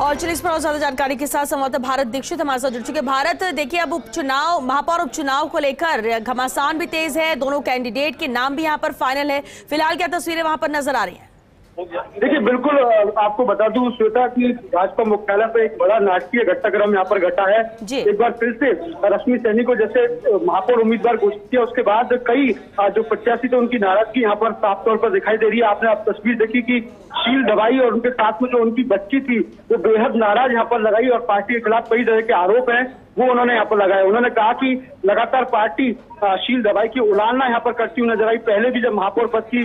और चलिए इस पर और ज़्यादा जानकारी के साथ संवाददाता भारत दीक्षित हमारे साथ जुड़ चुके। भारत, देखिए, अब उपचुनाव, महापौर उपचुनाव को लेकर घमासान भी तेज है। दोनों कैंडिडेट के नाम भी यहाँ पर फाइनल है। फ़िलहाल क्या तस्वीरें वहाँ पर नज़र आ रही हैं? देखिए बिल्कुल आपको बता दूँ श्वेता की भाजपा मुख्यालय पर एक बड़ा नाटकीय घटनाक्रम यहाँ पर घटा है। एक बार फिर से रश्मि सैनी को जैसे महापौर उम्मीदवार घोषित किया उसके बाद कई जो प्रत्याशी थे उनकी नाराज़गी यहाँ पर साफ़ तौर पर दिखाई दे रही है। आपने आप तस्वीर देखी कि शील दवाई और उनके साथ में जो उनकी बच्ची थी वो बेहद नाराज़ यहाँ पर लगाई और पार्टी के खिलाफ कई तरह के आरोप हैं। वो उन्होंने यहाँ पर लगाया। उन्होंने कहा कि लगातार पार्टी शील दवाई की उलालना यहाँ पर करती हुई नज़र आई। पहले भी जब महापौर पद की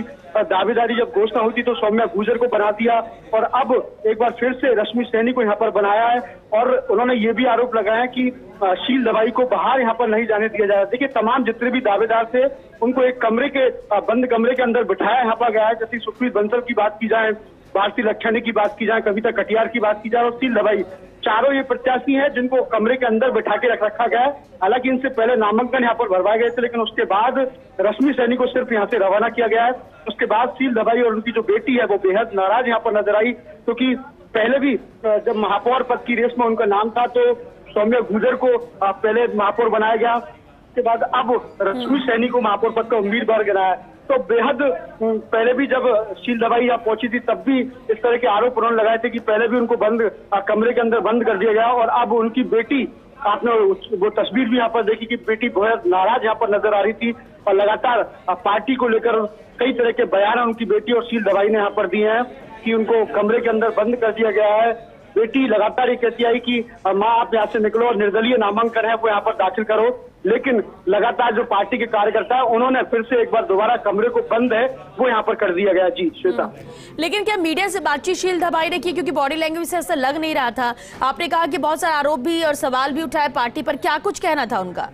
दावेदारी जब घोषणा हुई थी तो सौम्या गुजर को बना दिया और अब एक बार फिर से रश्मि सैनी को यहाँ पर बनाया है और उन्होंने ये भी आरोप लगाया कि शील दवाई को बाहर यहाँ पर नहीं जाने दिया जा रहा। देखिए, तमाम जितने भी दावेदार थे, उनको एक कमरे के बंद कमरे के अंदर बिठाया यहाँ पर गया है। जैसे सुखबीर बंसल की बात की जाए भारती लक्षणी की बात की जाए, कविता कटियार की बात की जाए, और शील दवाई। चारों ये प्रत्याशी हैं जिनको कमरे के अंदर बैठा के रख रखा गया है। हालाँकि इनसे पहले नामांकन यहाँ पर भरवाए गए थे, लेकिन उसके बाद रश्मि सैनी को सिर्फ़ यहाँ से रवाना किया गया है। उसके बाद सील दवाई और उनकी जो बेटी है, वो बेहद नाराज़ यहाँ पर नज़र आई, क्योंकि पहले भी जब महापौर पद की रेस में उनका नाम था तो सौम्य गुजर को पहले महापौर बनाया गया। उसके बाद अब रश्मि सैनी को महापौर पद का उम्मीदवार गिनाया तो बेहद पहले भी जब शील दवाई यहाँ पहुँची थी, तब भी इस तरह के आरोप उन्होंने लगाए थे कि पहले भी उनको बंद कमरे के अंदर बंद कर दिया गया और अब उनकी बेटी, आपने वो तस्वीर भी यहाँ पर देखी कि बेटी बहुत नाराज़ यहाँ पर नज़र आ रही थी और लगातार पार्टी को लेकर कई तरह के बयान उनकी बेटी और शील दवाई ने यहाँ पर दिए हैं कि उनको कमरे के अंदर बंद कर दिया गया है। बेटी लगातार ये कहती आई कि माँ आप यहाँ से निकलो और निर्दलीय नामांकन है, वो यहाँ पर दाखिल करो। लेकिन लगातार जो पार्टी के कार्यकर्ता है, उन्होंने फिर से एक बार दोबारा कमरे को बंद है, वो यहाँ पर कर दिया गया जी, श्वेता। लेकिन क्या मीडिया से बातचीत शील दबाई ने की? क्योंकि बॉडी लैंग्वेज से ऐसा लग नहीं रहा था। आपने कहा कि बहुत सारे आरोप भी और सवाल भी उठाए पार्टी पर। क्या कुछ कहना था उनका?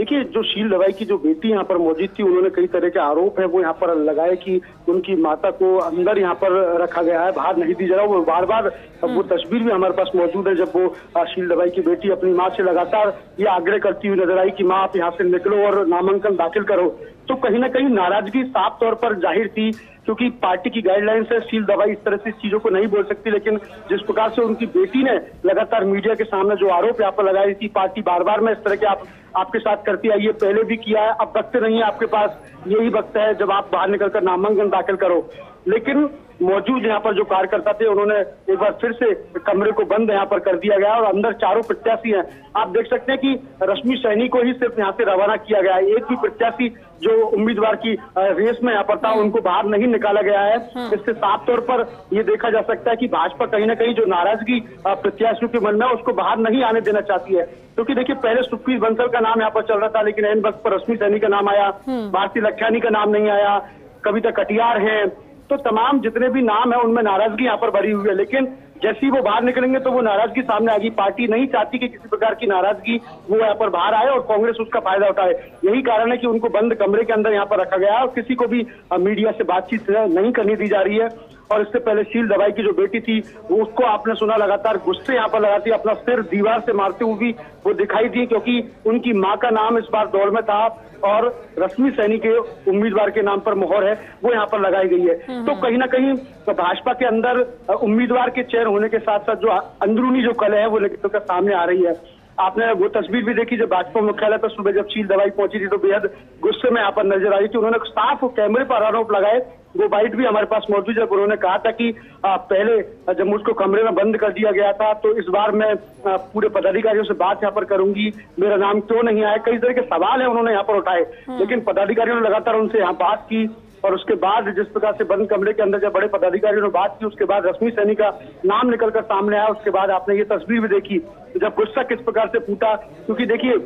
देखिए जो शील दवाई की जो बेटी यहाँ पर मौजूद थी उन्होंने कई तरह के आरोप है वो यहाँ पर लगाए कि उनकी माता को अंदर यहाँ पर रखा गया है बाहर नहीं दी जा रहा वो बार बार वो तस्वीर भी हमारे पास मौजूद है जब वो शील दवाई की बेटी अपनी माँ से लगातार ये आग्रह करती हुई नज़र आई कि माँ आप यहाँ से निकलो और नामांकन दाखिल करो। तो कहीं ना कहीं नाराज़गी साफ़ तौर पर ज़ाहिर थी, क्योंकि पार्टी की गाइडलाइन है सील दवाई इस तरह से चीज़ों को नहीं बोल सकती, लेकिन जिस प्रकार से उनकी बेटी ने लगातार मीडिया के सामने जो आरोप यहाँ पर लगाई थी, पार्टी बार बार में इस तरह के आप, आपके साथ करती आई है, पहले भी किया है, अब वक्त नहीं है आपके पास, यही वक्त है जब आप बाहर निकलकर नामांकन दाखिल करो। लेकिन मौजूद यहाँ पर जो कार्यकर्ता थे उन्होंने एक बार फिर से कमरे को बंद यहाँ पर कर दिया गया और अंदर चारों प्रत्याशी हैं। आप देख सकते हैं कि रश्मि सैनी को ही सिर्फ़ यहाँ से रवाना किया गया है। एक भी प्रत्याशी जो उम्मीदवार की रेस में यहाँ पर था उनको बाहर नहीं निकाला गया है। इससे साफ़ तौर पर ये देखा जा सकता है कि भाजपा कहीं ना कहीं जो नाराज़गी प्रत्याशियों के मन में उसको बाहर नहीं आने देना चाहती है। क्योंकि देखिए पहले सुखबीर बंसल का नाम यहाँ पर चल रहा था लेकिन एन वक्त पर रश्मि सैनी का नाम आया। भारती लख्यानी का नाम नहीं आया। कविता कटियार है। तो तमाम जितने भी नाम है, उनमें नाराज़गी यहाँ पर भरी हुई है। लेकिन जैसे ही वो बाहर निकलेंगे तो वो नाराज़गी सामने आएगी। पार्टी नहीं चाहती कि किसी प्रकार की नाराज़गी वो यहाँ पर बाहर आए और कांग्रेस उसका फ़ायदा उठाए। यही कारण है कि उनको बंद कमरे के अंदर यहाँ पर रखा गया है और किसी को भी मीडिया से बातचीत नहीं करने दी जा रही है। और इससे पहले शील दवाई की जो बेटी थी वो उसको आपने सुना लगातार गुस्से यहाँ पर लगाती अपना सिर दीवार से मारते हुए भी वो दिखाई दी क्योंकि उनकी माँ का नाम इस बार दौड़ में था और रश्मि सैनी के उम्मीदवार के नाम पर मोहर है वो यहाँ पर लगाई गई है। तो कहीं ना कहीं भाजपा के अंदर उम्मीदवार के चयन होने के साथ साथ जो अंदरूनी जो कलह है वो निकल कर सामने आ रही है। आपने वो तस्वीर भी देखी जब भाजपा मुख्यालय पर सुबह जब शील दवाई पहुँची थी तो बेहद गुस्से में यहाँ पर नज़र आई थी उन्होंने साफ़ कैमरे पर आरोप लगाए वो बाइट भी हमारे पास मौजूद है। उन्होंने कहा था कि पहले जब मुझको कमरे में बंद कर दिया गया था तो इस बार मैं पूरे पदाधिकारियों से बात यहाँ पर करूँगी। मेरा नाम क्यों नहीं आया? कई तरह के सवाल है उन्होंने यहाँ पर उठाए। लेकिन पदाधिकारियों ने लगातार उनसे यहाँ बात की और उसके बाद जिस प्रकार से बंद कमरे के अंदर जब बड़े पदाधिकारियों ने बात की उसके बाद रश्मि सैनी का नाम निकलकर सामने आया। उसके बाद आपने ये तस्वीर भी देखी। जब गुस्सा किस प्रकार से फूटा क्योंकि देखिए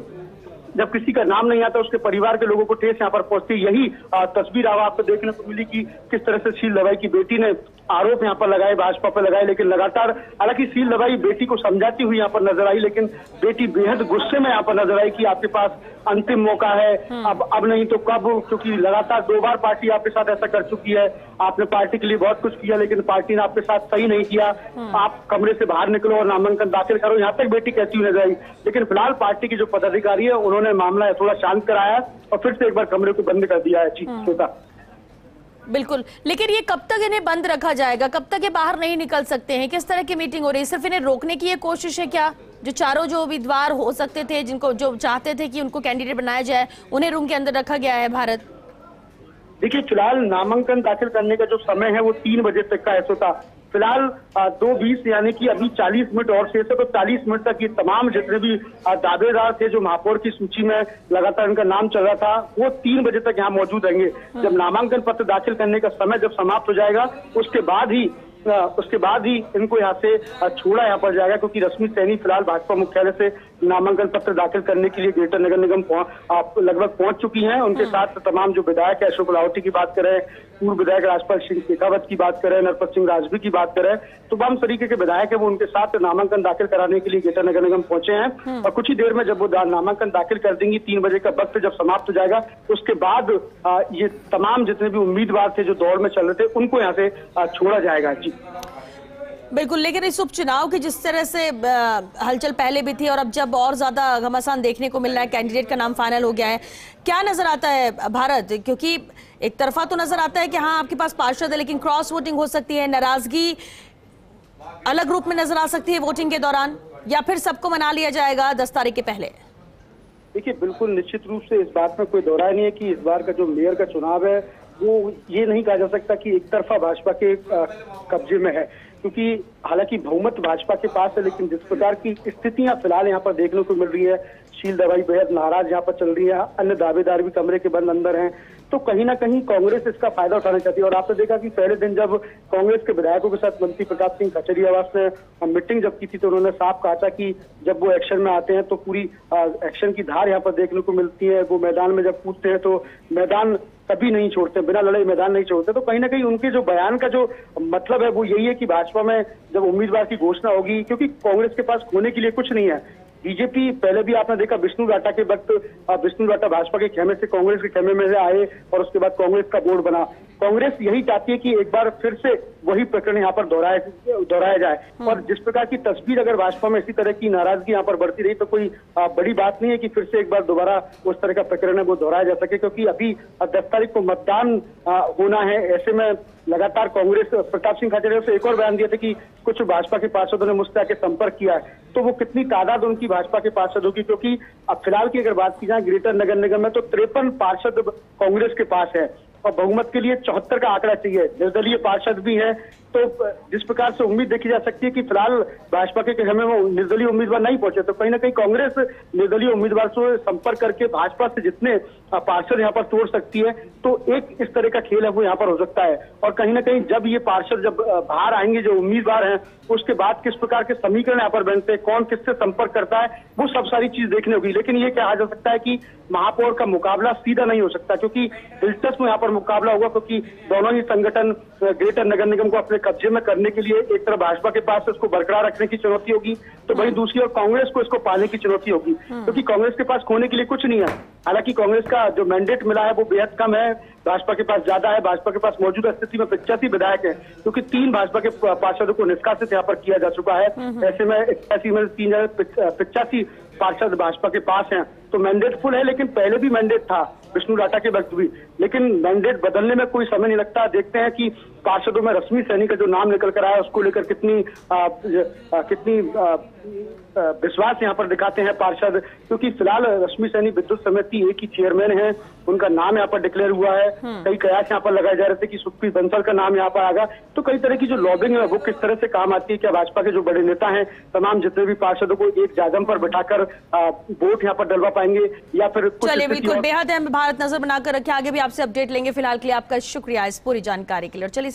जब किसी का नाम नहीं आता उसके परिवार के लोगों को ठेस यहाँ पर पहुँचती यही तस्वीर अब आपको देखने को मिली कि किस तरह से शील दवाई की बेटी ने आरोप यहाँ पर लगाए भाजपा पर लगाए लेकिन लगातार हालाँकि शील दवाई बेटी को समझाती हुई यहाँ पर नज़र आई लेकिन बेटी बेहद गुस्से में यहाँ पर नज़र आई कि आपके पास अंतिम मौका है। अब अब नहीं तो कब क्योंकि लगातार दो बार पार्टी आपके साथ ऐसा कर चुकी है। आपने पार्टी के लिए बहुत कुछ किया लेकिन पार्टी ने आपके साथ सही नहीं किया। आप कमरे से बाहर निकलो और नामांकन दाखिल करो यहाँ तक बेटी कहती हुई नज़र आई। लेकिन फ़िलहाल पार्टी के जो पदाधिकारी है उन्होंने मामला थोड़ा शांत कराया और फिर से एक बार कमरे को बंद कर दिया है जी श्वेता बिल्कुल। लेकिन ये कब तक इन्हें बंद रखा जाएगा? कब तक ये बाहर नहीं निकल सकते हैं? किस तरह की मीटिंग हो रही है? सिर्फ़ इन्हें रोकने की ये कोशिश है क्या? जो चारों जो उम्मीदवार हो सकते थे जिनको जो चाहते थे कि उनको कैंडिडेट बनाया जाए उन्हें रूम के अंदर रखा गया है भारत? देखिए, फ़िलहाल नामांकन दाखिल करने का जो समय है वो तीन बजे तक का ऐसा था। फ़िलहाल दो बीस यानी कि अभी चालीस मिनट और शेष है तो चालीस मिनट तक ये तमाम जितने भी दावेदार थे जो महापौर की सूची में लगातार इनका नाम चल रहा था, वो तीन बजे तक यहाँ मौजूद रहेंगे। जब नामांकन पत्र दाखिल करने का समय जब समाप्त हो जाएगा, उसके बाद ही उसके बाद ही इनको यहाँ से छोड़ा यहाँ पर जाएगा क्योंकि रश्मि सैनी फ़िलहाल भाजपा मुख्यालय से नामांकन पत्र दाखिल करने के लिए ग्रेटर नगर निगम लगभग पहुँच चुकी हैं। उनके साथ तमाम जो विधायक है अशोक लाहौटी की बात करें पूर्व विधायक राजपाल सिंह शेखावत की बात करें नरपत सिंह राजवी की बात करें तो तमाम तरीके के विधायक है वो उनके साथ नामांकन दाखिल कराने के लिए ग्रेटर नगर निगम पहुँचे हैं। और कुछ ही देर में जब वो नामांकन दाखिल कर देंगी तीन बजे का वक्त जब समाप्त हो जाएगा उसके बाद ये तमाम जितने भी उम्मीदवार थे जो दौड़ में चल रहे थे उनको यहाँ से छोड़ा जाएगा। जी। बिल्कुल, लेकिन इस उपचुनाव की जिस तरह से हलचल पहले भी थी और अब जब और ज़्यादा घमासान देखने को मिल रहा है, कैंडिडेट का नाम फाइनल हो गया है, क्या नज़र आता है भारत? क्योंकि एक तरफा तो नज़र आता है कि हाँ आपके पास पार्षद है, लेकिन क्रॉस वोटिंग हो सकती है, नाराज़गी अलग रूप में नज़र आ सकती है वोटिंग के दौरान, या फिर सबको मना लिया जाएगा दस तारीख के पहले? देखिए, बिल्कुल निश्चित रूप से इस बात में कोई दोहराय नहीं है कि इस बार का जो मेयर का चुनाव है वो ये नहीं कहा जा सकता कि एक तरफा भाजपा के कब्जे में है। क्योंकि हालाँकि बहुमत भाजपा के पास है, लेकिन जिस प्रकार की स्थितियाँ फ़िलहाल यहाँ पर देखने को मिल रही है, शील दवाई बेहद नाराज़ यहाँ पर चल रही है, अन्य दावेदार भी कमरे के बंद अंदर हैं तो कहीं ना कहीं कांग्रेस इसका फ़ायदा उठाना चाहती है। और आपने देखा कि पहले दिन जब कांग्रेस के विधायकों के साथ मंत्री प्रताप सिंह खचरियावास ने मीटिंग जब की थी तो उन्होंने साफ़ कहा था कि जब वो एक्शन में आते हैं तो पूरी एक्शन की धार यहाँ पर देखने को मिलती है। वो मैदान में जब कूदते हैं तो मैदान कभी नहीं छोड़ते, बिना लड़ाई मैदान नहीं छोड़ते। तो कहीं ना कहीं उनके जो बयान का जो मतलब है, वो यही है कि भाजपा में जब उम्मीदवार की घोषणा होगी, क्योंकि कांग्रेस के पास खोने के लिए कुछ नहीं है। बीजेपी, पहले भी आपने देखा विष्णु राटा के वक्त विष्णु राटा भाजपा के खेमे से, कांग्रेस के खेमे में से आए और उसके बाद कांग्रेस का बोर्ड बना। कांग्रेस यही चाहती है कि एक बार फिर से वही प्रकरण यहाँ पर दोहराया दोहराया जाए। और जिस प्रकार की तस्वीर अगर भाजपा में इसी तरह की नाराज़गी यहाँ पर बढ़ती रही तो कोई बड़ी बात नहीं है कि फिर से एक बार दोबारा उस तरह का प्रकरण है वो दोहराया जा सके क्योंकि अभी दस तारीख को मतदान होना है। ऐसे में लगातार कांग्रेस प्रताप सिंह खाचरिया से एक और बयान दिया था कि कुछ भाजपा के पार्षदों ने मुझसे आके संपर्क किया है। तो वो कितनी तादाद उनकी भाजपा के पार्षदों की क्योंकि अब फ़िलहाल की अगर बात की जाए ग्रेटर नगर निगम में तो तिरपन पार्षद कांग्रेस के पास है। और बहुमत के लिए चौहत्तर का आंकड़ा चाहिए। निर्दलीय पार्षद भी है तो जिस प्रकार से उम्मीद देखी जा सकती है कि फ़िलहाल भाजपा के खेमे में निर्दलीय उम्मीदवार नहीं पहुँचे तो कहीं ना कहीं कांग्रेस निर्दलीय उम्मीदवार से संपर्क करके भाजपा से जितने पार्षद यहाँ पर तोड़ सकती है तो एक इस तरह का खेल है वो यहाँ पर हो सकता है। और कहीं ना कहीं जब ये पार्षद जब बाहर आएँगे, जो उम्मीदवार हैं, उसके बाद किस प्रकार के समीकरण यहाँ पर बनते हैं, कौन किससे संपर्क करता है, वो सब सारी चीज़ देखने होगी। लेकिन ये कहा जा सकता है कि महापौर का मुकाबला सीधा नहीं हो सकता, क्योंकि दिलचस्प यहाँ पर मुकाबला होगा, क्योंकि दोनों ही संगठन ग्रेटर नगर निगम को अपने कब्जे में करने के लिए एक तरफ़ भाजपा के पास इसको बरकरार रखने की चुनौती होगी तो वही दूसरी ओर कांग्रेस को इसको पाने की चुनौती होगी क्योंकि कांग्रेस के पास खोने के लिए कुछ नहीं है। हालाँकि कांग्रेस का जो मैंडेट मिला है वो बेहद कम है। भाजपा के पास ज़्यादा है भाजपा के पास मौजूदा स्थिति में पिचासी विधायक है क्योंकि तीन भाजपा के पार्षदों को निष्कासित यहाँ पर किया जा चुका है। ऐसे में इक्यासी में तीन पिचासी पार्षद भाजपा के पास हैं। तो मैंडेट फुल है लेकिन पहले भी मैंडेट था विष्णु राठा के वक्त भी। लेकिन मैंडेट बदलने में कोई समय नहीं लगता। देखते हैं कि पार्षदों में रश्मि सैनी का जो नाम निकल कर आया उसको लेकर कितनी आ, आ, कितनी विश्वास यहाँ पर दिखाते हैं पार्षद। क्योंकि फ़िलहाल रश्मि सैनी विद्युत समिति एक ही चेयरमैन है। उनका नाम यहाँ पर डिक्लेयर हुआ है। कई कयास यहाँ पर लगाए जा रहे थे कि सुखबीर बंसल का नाम यहाँ पर आएगा। तो कई तरह की जो लॉबिंग है वो किस तरह से काम आती है क्या भाजपा के जो बड़े नेता हैं तमाम जितने भी पार्षदों को एक जागम पर बैठाकर वोट यहाँ पर डलवा पाएँगे या फिर चलिए बिल्कुल। बेहद अहम भारत नज़र बनाकर रखे आगे भी आपसे अपडेट लेंगे। फ़िलहाल के लिए आपका शुक्रिया इस पूरी जानकारी के लिए। और चलिए